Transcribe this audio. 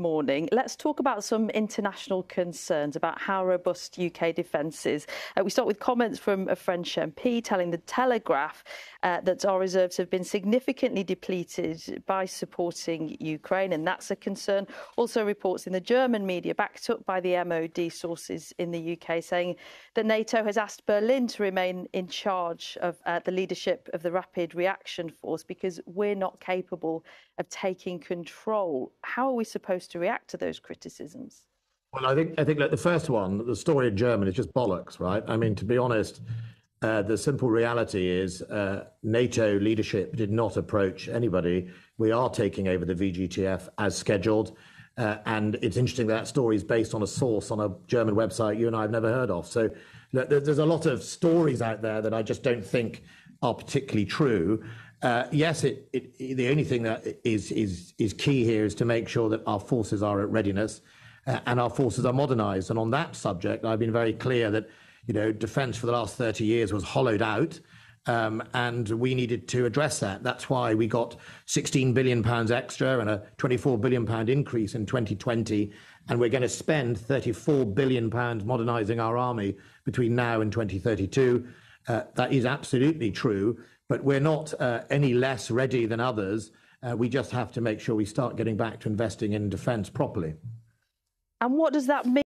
morning. Let's talk about some international concerns about how robust UK defence is. Uh, we start with comments from a French MP telling the Telegraph uh, that our reserves have been significantly depleted by supporting Ukraine, and that's a concern. Also, reports in the German media, backed up by the MOD sources in the UK, saying that NATO has asked Berlin to remain in charge of uh, the leadership of the Rapid Reaction Force because we're not capable of taking control. How are we supposed to react to those criticisms? Well, I think I think like the first one, the story in German is just bollocks, right? I mean, to be honest, uh, the simple reality is uh, NATO leadership did not approach anybody. We are taking over the VJTF as scheduled. Uh, and it's interesting that, that story is based on a source on a German website you and I have never heard of. So look, there's a lot of stories out there that I just don't think are particularly true. Uh, yes, the only thing that is, is, is key here is to make sure that our forces are at readiness uh, and our forces are modernised. And on that subject, I've been very clear that you know defence for the last 30 years was hollowed out. Um, and we needed to address that. That's why we got 16 billion pounds extra and a 24 billion pound increase in 2020, and we're going to spend 34 billion pounds modernising our army between now and 2032. Uh, that is absolutely true, but we're not uh, any less ready than others. Uh, we just have to make sure we start getting back to investing in defence properly. And what does that mean?